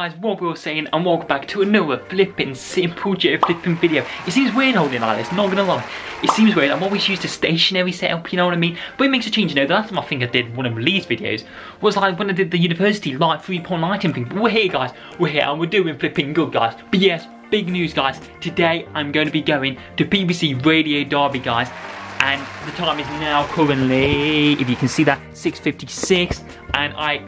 guys, what we were saying and welcome back to another flipping simple Joe flipping video. It seems weird holding like this, not gonna lie. It seems weird, I'm always used to stationary setup, you know what I mean? But it makes a change, you know, the last time I think I did one of Lee's videos was like when I did the university live 3.9 thing. But we're here guys, we're here and we're doing flipping good guys. But yes, big news guys, today I'm going to be going to BBC Radio Derby guys and the time is now currently, if you can see that, 6.56 and I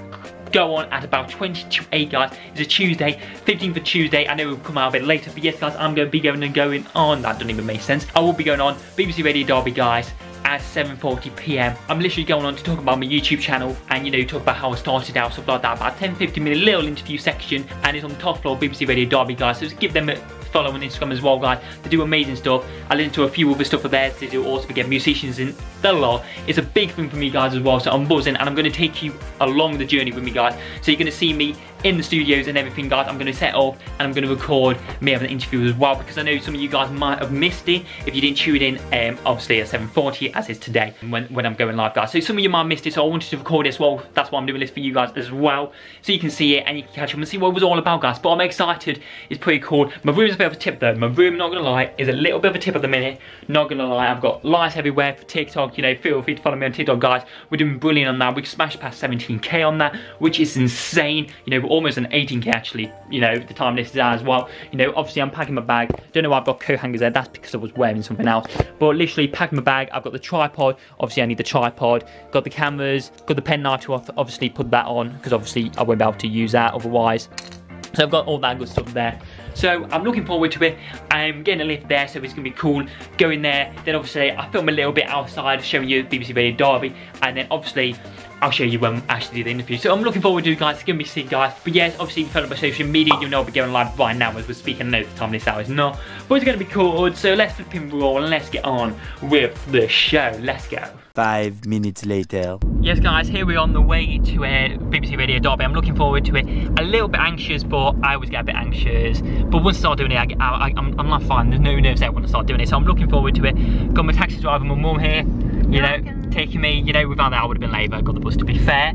go on at about 20 to 8 guys. It's a Tuesday, 15th of Tuesday. I know it will come out a bit later, but yes guys, I'm going to be going and going on. That doesn't even make sense. I will be going on BBC Radio Derby guys at 7.40pm. I'm literally going on to talk about my YouTube channel and you know talk about how I started out, stuff like that. About 10-15 minute little interview section and it's on the top floor BBC Radio Derby guys. So just give them a follow on Instagram as well guys. They do amazing stuff. I listen to a few other stuff of theirs. They do also get musicians in the lot. It's a big thing for me guys as well. So I'm buzzing and I'm going to take you along the journey with me guys. So you're going to see me in the studios and everything guys. I'm going to set up and I'm going to record me having an interview as well because I know some of you guys might have missed it if you didn't tune in um, obviously at 7.40 as is today when, when I'm going live guys. So some of you might have missed it so I wanted to record this well. That's why I'm doing this for you guys as well. So you can see it and you can catch up and see what it was all about guys. But I'm excited. It's pretty cool. My room's bit of a tip though. My room, not to lie, is a little bit of a tip at the minute. Not to lie. I've got lights everywhere for TikTok. You know, feel free to follow me on TikTok guys. We're doing brilliant on that. We smashed past 17k on that which is insane. You know, we're almost an 18k actually, you know, the time this is out as well. You know, obviously I'm packing my bag. Don't know why I've got coat hangers there. That's because I was wearing something else. But literally packing my bag. I've got the tripod. Obviously I need the tripod. Got the cameras. Got the pen knife to obviously put that on because obviously I won't be able to use that otherwise. So I've got all that good stuff there. So I'm looking forward to it. I'm getting a lift there, so it's gonna be cool. Going there, then obviously I film a little bit outside, showing you BBC Radio Derby, and then obviously I'll show you when I actually do the interview. So I'm looking forward to it, guys. It's going to be sick, guys. But yes, obviously, if you follow my social media, You'll know I'll be going live right now as we're speaking. I know the time this hour is not. But it's going to be cool. So let's flip and roll and let's get on with the show. Let's go. Five minutes later. Yes, guys, here we are on the way to uh, BBC Radio Derby. I'm looking forward to it. A little bit anxious, but I always get a bit anxious. But once I start doing it, I, I, I'm, I'm not fine. There's no nerves there when I start doing it. So I'm looking forward to it. Got my taxi driver, my mum here. You know, taking me, you know, without that I would have been late, but I got the bus to be fair.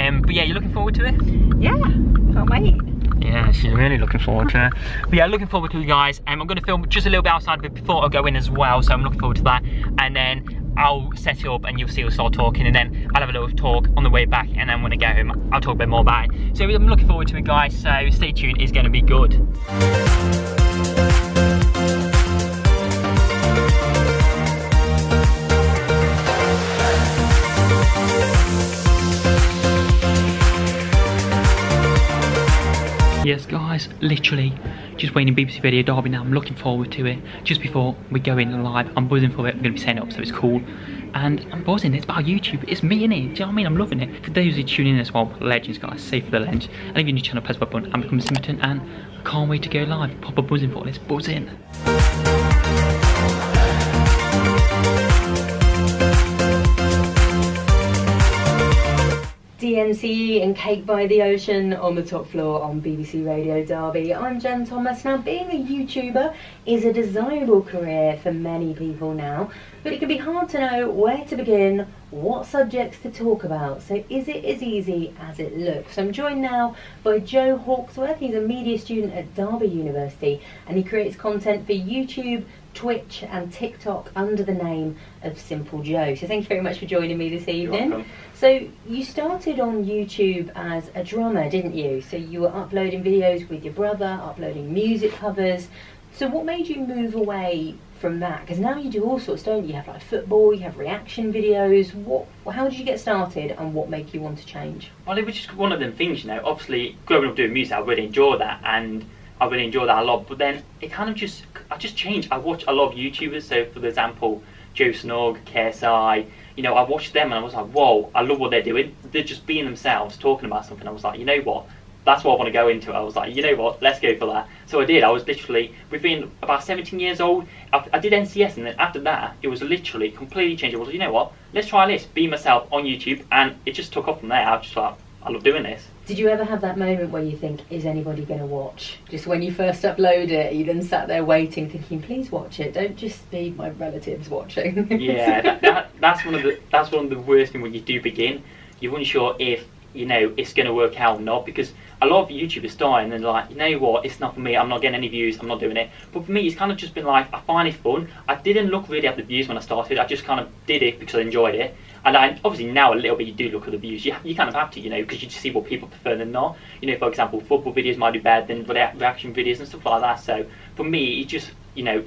Um, but yeah, you're looking forward to it? Yeah, can't wait. Yeah, she's really looking forward to it. But yeah, looking forward to you guys. Um, I'm going to film just a little bit outside of it before I go in as well, so I'm looking forward to that. And then I'll set it up and you'll see us start talking and then I'll have a little talk on the way back and then when I get home I'll talk a bit more about it. So I'm looking forward to it guys, so stay tuned, it's going to be good. Yes guys, literally just waiting BBC Radio Derby now. I'm looking forward to it. Just before we go in live, I'm buzzing for it. I'm going to be setting up so it's cool. And I'm buzzing. It's about YouTube. It's me in it. Do you know what I mean? I'm loving it. For those who tune in as well, legends guys, save for the legends. And if you're new channel, press the button. I'm becoming Simpleton and can't wait to go live. Proper buzzing for this. Buzzing. DNCE and Cake by the Ocean on the top floor on BBC Radio Derby. I'm Jen Thompson. Now, being a YouTuber is a desirable career for many people now, but it can be hard to know where to begin, what subjects to talk about. So, is it as easy as it looks? I'm joined now by Joe Hawksworth. He's a media student at Derby University and he creates content for YouTube, Twitch and TikTok under the name of Simple Joe. So thank you very much for joining me this evening. So you started on YouTube as a drummer, didn't you? So you were uploading videos with your brother, uploading music covers. So what made you move away from that? Because now you do all sorts, don't you? You have like football, you have reaction videos. What? How did you get started, and what made you want to change? Well, it was just one of them things, you know. Obviously, growing up doing music, I really enjoy that, and I really enjoy that a lot. But then it kind of just, I just changed. I watch a lot of YouTubers. So, for example, Joe Snog, KSI. You know, I watched them and I was like, whoa, I love what they're doing. They're just being themselves, talking about something. I was like, you know what? That's what I want to go into. I was like, you know what? Let's go for that. So I did. I was literally within about 17 years old. I, I did NCS, and then after that, it was literally completely changed. I was like, you know what? Let's try this. Be myself on YouTube, and it just took off from there. I was just like, I love doing this. Did you ever have that moment where you think, is anybody going to watch? Just when you first upload it, you then sat there waiting, thinking, please watch it. Don't just be my relatives watching. yeah, that, that, that's one of the that's one of the worst things when you do begin. You're unsure if you know, it's going to work out or not because a lot of YouTubers start and they're like, you know what, it's not for me, I'm not getting any views, I'm not doing it. But for me, it's kind of just been like, I find it fun. I didn't look really at the views when I started, I just kind of did it because I enjoyed it. And I, obviously now a little bit you do look at the views. You, you kind of have to, you know, because you just see what people prefer than not. You know, for example, football videos might do better than reaction videos and stuff like that. So for me, it's just, you know,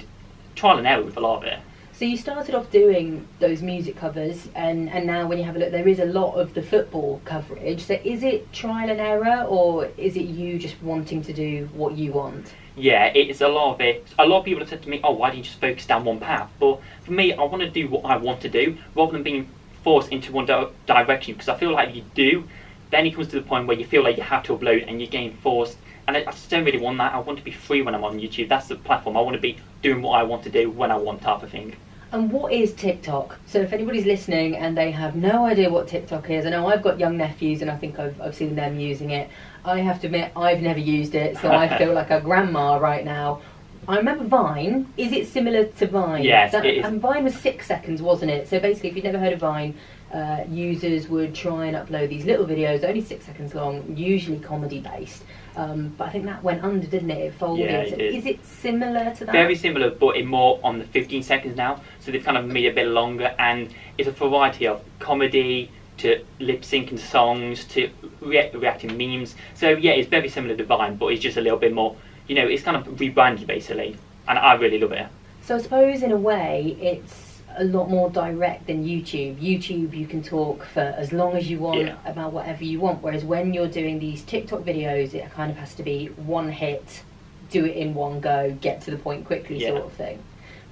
trial and error with a lot of it. So you started off doing those music covers, and, and now when you have a look, there is a lot of the football coverage. So is it trial and error, or is it you just wanting to do what you want? Yeah, it's a lot of it. A lot of people have said to me, "Oh, why don't you just focus down one path?" But for me, I want to do what I want to do rather than being forced into one di- direction. Because I feel like you do, then it comes to the point where you feel like you have to upload and you're getting forced. And I, I just don't really want that. I want to be free when I'm on YouTube. That's the platform. I want to be doing what I want to do when I want, type of thing. And what is TikTok? So if anybody's listening and they have no idea what TikTok is, I know I've got young nephews and I think I've, I've seen them using it. I have to admit I've never used it, so I feel like a grandma right now. I remember Vine. Is it similar to Vine? Yes, that, it is. And Vine was six seconds, wasn't it? So basically, if you've never heard of Vine, uh, users would try and upload these little videos, only six seconds long, usually comedy based. Um, but I think that went under, didn't it? It folded. Yeah, it So is it similar to that? Very similar, but in more on the 15 seconds now. So they've kind of made it a bit longer, and it's a variety of comedy to lip syncing songs to rea- reacting memes. So yeah, it's very similar to Vine, but it's just a little bit more. You know, it's kind of rebranded basically, and I really love it. So I suppose in a way it's a lot more direct than YouTube. YouTube you can talk for as long as you want Yeah. about whatever you want, whereas when you're doing these TikTok videos, it kind of has to be one hit, do it in one go, get to the point quickly, Yeah. sort of thing.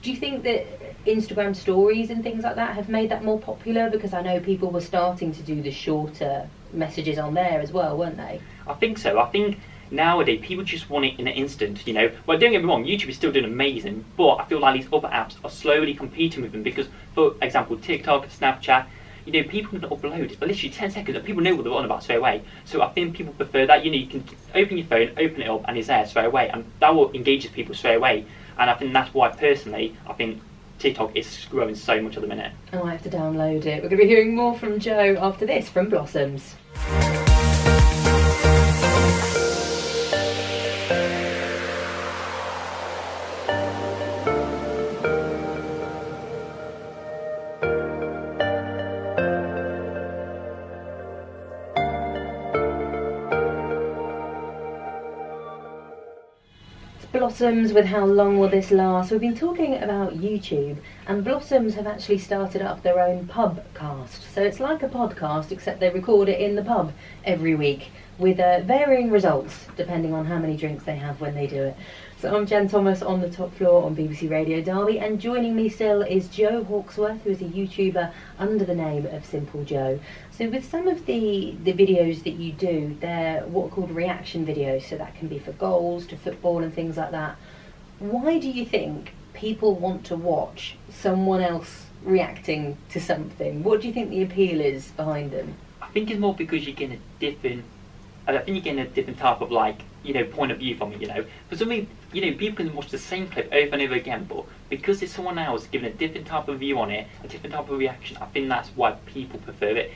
Do you think that Instagram stories and things like that have made that more popular? Because I know people were starting to do the shorter messages on there as well, weren't they? I think so. I think nowadays people just want it in an instant. You know, well, don't get me wrong, YouTube is still doing amazing, but I feel like these other apps are slowly competing with them because, for example, TikTok, Snapchat. You know, people can upload it for literally 10 seconds and people know what they're on about straight away. So I think people prefer that. You know, you can open your phone, open it up, and it's there straight away. And that will engage people straight away. And I think that's why, personally, I think TikTok is growing so much at the minute. Oh, I have to download it. We're going to be hearing more from Joe after this from Blossoms. Blossoms with How Long Will This Last? We've been talking about YouTube, and Blossoms have actually started up their own pubcast. So it's like a podcast, except they record it in the pub every week with uh, varying results depending on how many drinks they have when they do it. So I'm Jen Thompson on the top floor on BBC Radio Derby, and joining me still is Joe Hawksworth, who is a YouTuber under the name of Simple Joe. So with some of the, the videos that you do, they're what are called reaction videos, so that can be for goals, to football and things like that. Why do you think people want to watch someone else reacting to something? What do you think the appeal is behind them? I think it's more because you're getting a different. I think you're getting a different type of like you know point of view from it. You know, for some reason, you know people can watch the same clip over and over again, but because it's someone else giving a different type of view on it, a different type of reaction, I think that's why people prefer it.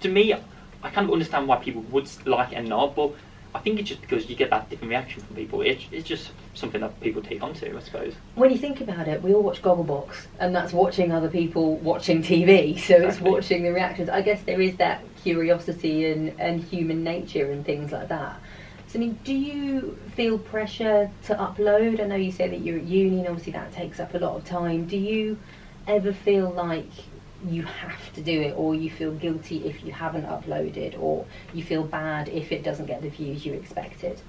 To me, I kind of understand why people would like it and not, but I think it's just because you get that different reaction from people. It's, it's just something that people take onto, I suppose. When you think about it, we all watch Gogglebox, and that's watching other people watching TV, so it's watching the reactions. I guess there is that curiosity and, and human nature and things like that. So, I mean, do you feel pressure to upload? I know you say that you're at uni, and obviously that takes up a lot of time. Do you ever feel like you have to do it, or you feel guilty if you haven't uploaded, or you feel bad if it doesn't get the views you expected?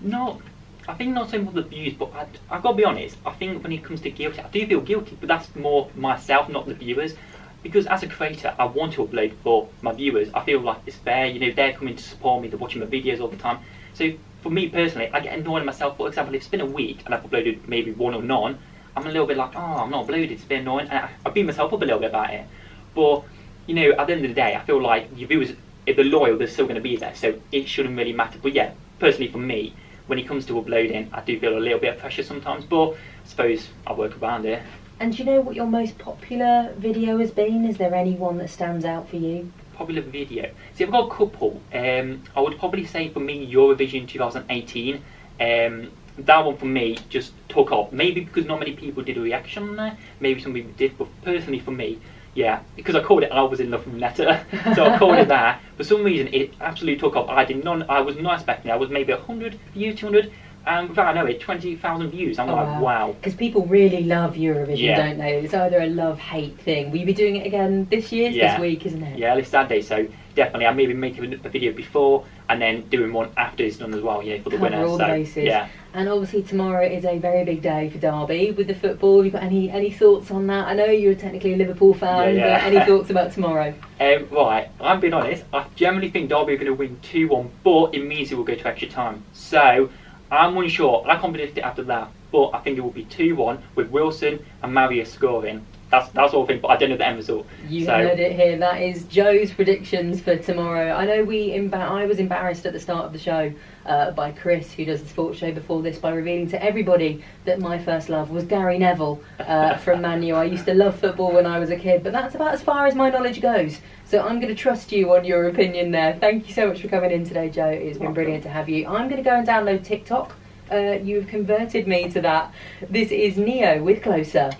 Not, I think not so much the views, but I, I've got to be honest. I think when it comes to guilty, I do feel guilty, but that's more myself, not the viewers. Because as a creator, I want to upload for my viewers. I feel like it's fair. You know, they're coming to support me. They're watching my videos all the time. So for me personally, I get annoyed at myself. For example, if it's been a week and I've uploaded maybe one or none, I'm a little bit like, oh, I'm not uploaded. It's bit annoying. And I, I beat myself up a little bit about it. But you know, at the end of the day, I feel like your viewers, if they're loyal, they're still going to be there. So it shouldn't really matter. But yeah, personally for me, when it comes to uploading, I do feel a little bit of pressure sometimes. But I suppose I work around it. And do you know what your most popular video has been? Is there any one that stands out for you? Popular video. See, I've got a couple. Um, I would probably say for me, Eurovision 2018. Um, that one for me just took off. Maybe because not many people did a reaction on there. Maybe some people did, but personally for me, yeah, because I called it I was in love with Netta, so I called it that. For some reason, it absolutely took off. I did not, I was not expecting it. I was maybe 100 views, 200, and without I know it, 20,000 views. I'm Oh, like, wow. Because people really love Eurovision, Yeah. don't they? It's either a love-hate thing. Will you be doing it again this year? Yeah. This week, isn't it? Yeah, it's that day, so definitely I may be making a video before and then doing one after it's done as well, yeah, for the Cover winner. all so, yeah. And obviously tomorrow is a very big day for Derby with the football. Have you got any any thoughts on that? I know you're technically a Liverpool fan, Yeah, yeah. but any thoughts about tomorrow? Um, right, I'm being honest. I generally think Derby are going to win 2 1, but it means it will go to extra time. So, I'm unsure. I can't predict it after that, but I think it will be 2 1 with Wilson and Marriott scoring. That's that's all I think, but I don't know the end result. You so, heard it here. That is Joe's predictions for tomorrow. I know we embar- I was embarrassed at the start of the show uh, by Chris, who does the sports show before this, by revealing to everybody that my first love was Gary Neville uh, from Manu. I used to love football when I was a kid, but that's about as far as my knowledge goes. So I'm going to trust you on your opinion there. Thank you so much for coming in today, Joe. It's been Welcome. brilliant to have you. I'm going to go and download TikTok. Uh, you've converted me to that. This is Ne-Yo with Closer.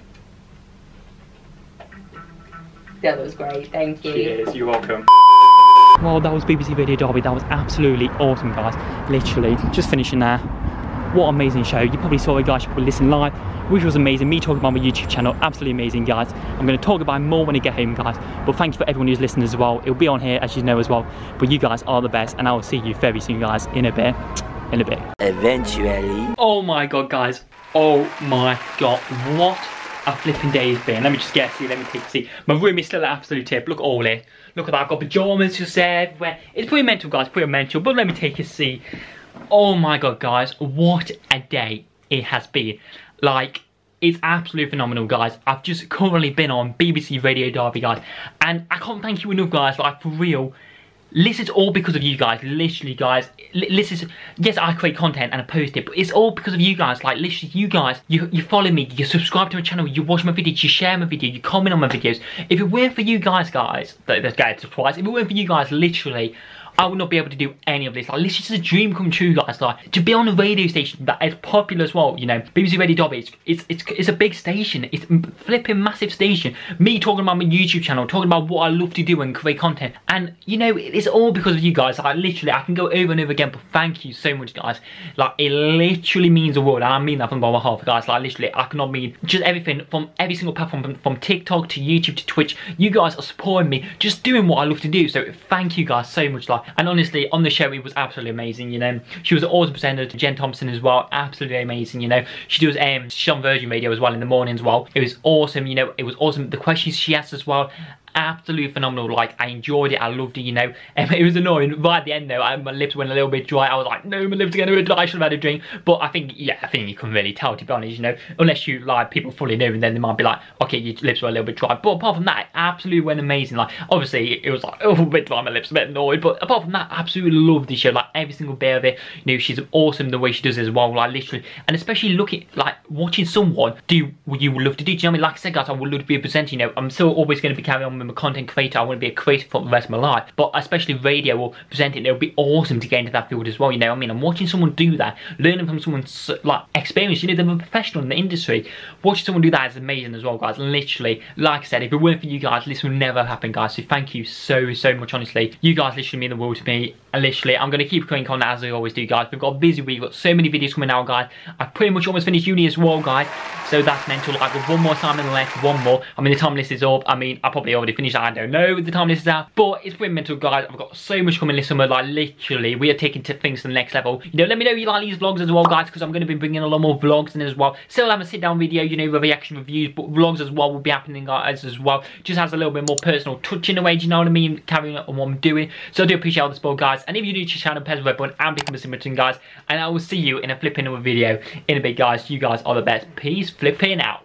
That was great. Thank you. cheers, you're welcome. Well, that was BBC Radio Derby. That was absolutely awesome, guys. Literally, just finishing there. What an amazing show. You probably saw it, guys. You probably listened live, which was amazing. Me talking about my YouTube channel, absolutely amazing, guys. I'm going to talk about it more when I get home, guys. But thank you for everyone who's listened as well. It'll be on here, as you know, as well. But you guys are the best, and I will see you very soon, guys, in a bit. In a bit. Eventually. Oh my god, guys. Oh my god. What a flipping day it's been. Let me just a. Let me take a seat. My room is still an absolute tip. Look at all it. Look at that. I've got pajamas just everywhere. It's pretty mental, guys. Pretty mental. But let me take a seat. Oh my god, guys. What a day it has been. Like, it's absolutely phenomenal, guys. I've just currently been on BBC Radio Derby, guys. And I can't thank you enough, guys. Like, for real. This is all because of you guys, literally, guys. This is yes, I create content and I post it, but it's all because of you guys. Like literally, you guys, you you follow me, you subscribe to my channel, you watch my videos, you share my video, you comment on my videos. If it weren't for you guys, guys, that that's guys surprise. If it weren't for you guys, literally. I would not be able to do any of this. Like, this is a dream come true, guys. Like, to be on a radio station that is popular as well, you know, BBC Radio Derby, it's, it's, it's, it's a big station. It's a flipping massive station. Me talking about my YouTube channel, talking about what I love to do and create content. And, you know, it's all because of you guys. Like, literally, I can go over and over again, but thank you so much, guys. Like, it literally means the world. I mean that from my heart, guys. Like, literally, I cannot mean just everything from every single platform, from, from TikTok to YouTube to Twitch. You guys are supporting me, just doing what I love to do. So, thank you guys so much. Like, and honestly, on the show, it was absolutely amazing, you know. She was an awesome presenter, Jen Thompson as well, absolutely amazing, you know. She does um, she's on Virgin Radio as well in the morning as well. It was awesome, you know, it was awesome. The questions she asked as well, absolutely phenomenal. Like, I enjoyed it, I loved it, you know. Um, it was annoying. Right at the end, though, I, my lips went a little bit dry. I was like, no, my lips are going to dry, I should have had a drink. But I think, yeah, I think you can really tell, to be honest, you know. Unless you, like, people fully know, and then they might be like, okay, your lips were a little bit dry. But apart from that, absolutely went amazing. Like, obviously, it was like, oh, a bit dry, my lips a bit annoyed. But apart from that, absolutely loved the show. Like, every single bit of it. You know, she's awesome the way she does it as well. Like, literally. And especially looking, like, watching someone do what you would love to do. Do you know what I mean? Like I said, guys, I would love to be a presenter. You know, I'm still always going to be carrying on with my content creator. I want to be a creator for the rest of my life. But especially radio or presenting, it would be awesome to get into that field as well. You know, I mean, I'm watching someone do that, learning from someone's like experience. You know, they're a professional in the industry. Watching someone do that is amazing as well, guys. Literally, like I said, if it weren't for you guys, this would never happen, guys. So thank you so so much. Honestly, you guys literally mean the world to me. Literally, I'm going to keep creating content as I always do, guys. We've got a busy week. We've got so many videos coming out, guys. I've pretty much almost finished uni as well, guys. So that's mental. I've got one more time in the left, one more. I mean, the time list is up. I mean, I probably already finished. I don't know the time this is out, but it's mental, guys. I've got so much coming this summer. Like literally, we are taking to things to the next level. You know, let me know you like these vlogs as well, guys, because I'm going to be bringing a lot more vlogs in as well. Still have a sit-down video, you know, with reaction reviews, but vlogs as well will be happening, guys, as well. Just has a little bit more personal touch in a way. Do you know what I mean? Carrying on what I'm doing. So I do appreciate all the support, guys. And if you're new to the channel, press the red button and become a subscription, guys. And I will see you in a flipping other video in a bit, guys. You guys are the best. Peace, flipping out.